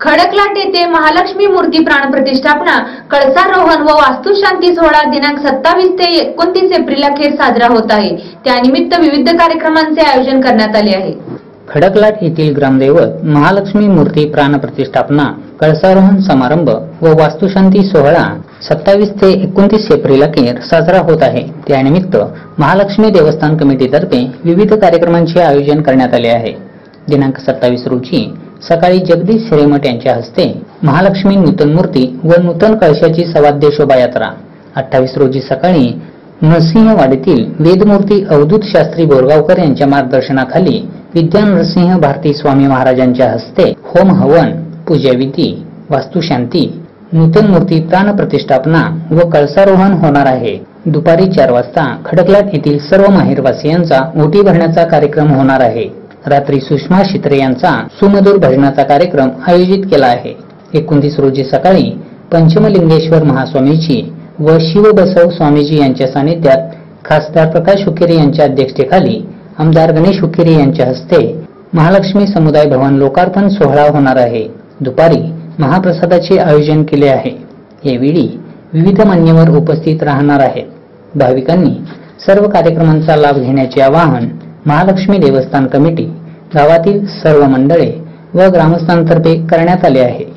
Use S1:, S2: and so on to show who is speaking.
S1: खडकलाट येथे महालक्ष्मी मूर्ती प्राणप्रतिष्ठापना कळसारोहण व वास्तुशांती सोहळा दिनांक सत्तावीस ते एकोणतीस एप्रिल अखेर साजरा होत आहे. त्यानिमित्त विविध कार्यक्रमांचे आयोजन करण्यात आले आहे.
S2: खडकलाट येथील ग्रामदैवत महालक्ष्मी मूर्ती प्राणप्रतिष्ठापना कळसारोहण समारंभ व वास्तुशांती सोहळा सत्तावीस ते एकोणतीस एप्रिल अखेर साजरा होत आहे. त्यानिमित्त महालक्ष्मी देवस्थान कमिटीतर्फे विविध कार्यक्रमांचे आयोजन करण्यात आले आहे. दिनांक सत्तावीस रोजी सकाळी जगदीश श्रीमठ यांच्या हस्ते महालक्ष्मी नूतन मूर्ती व नूतन कळशाची सवाद्य शोभायात्रा. अठ्ठावीस रोजी सकाळी नरसिंहवाडीतील वेदमूर्ती अवधूत शास्त्री बोरगावकर यांच्या मार्गदर्शनाखाली विद्या नरसिंह भारती स्वामी महाराजांच्या हस्ते होम हवन पूजाविधी वास्तुशांती नूतन मूर्ती प्राण प्रतिष्ठापना व कळसारोहण होणार आहे. दुपारी चार वाजता खडकलाट येथील सर्व माहेरवासियांचा ओटी भरण्याचा कार्यक्रम होणार आहे. रात्री सुषमा शित्रे यांचा सुमधुर भजनाचा कार्यक्रम आयोजित केला आहे. एकोणतीस रोजी सकाळी पंचमलिंगेश्वर महास्वामीची व शिवबसव स्वामीजी यांच्या सानिध्यात खासदार प्रकाश हुकेरे यांच्या अध्यक्षतेखाली आमदार गणेश हुकेरे यांच्या हस्ते महालक्ष्मी समुदाय भवन लोकार्पण सोहळा होणार आहे. दुपारी महाप्रसादाचे आयोजन केले आहे. यावेळी विविध मान्यवर उपस्थित राहणार आहेत. भाविकांनी सर्व कार्यक्रमांचा लाभ घेण्याचे आवाहन महालक्ष्मी देवस्थान कमिटी गावातील सर्व मंडळे व ग्रामस्थांतर्फे करण्यात आले आहे.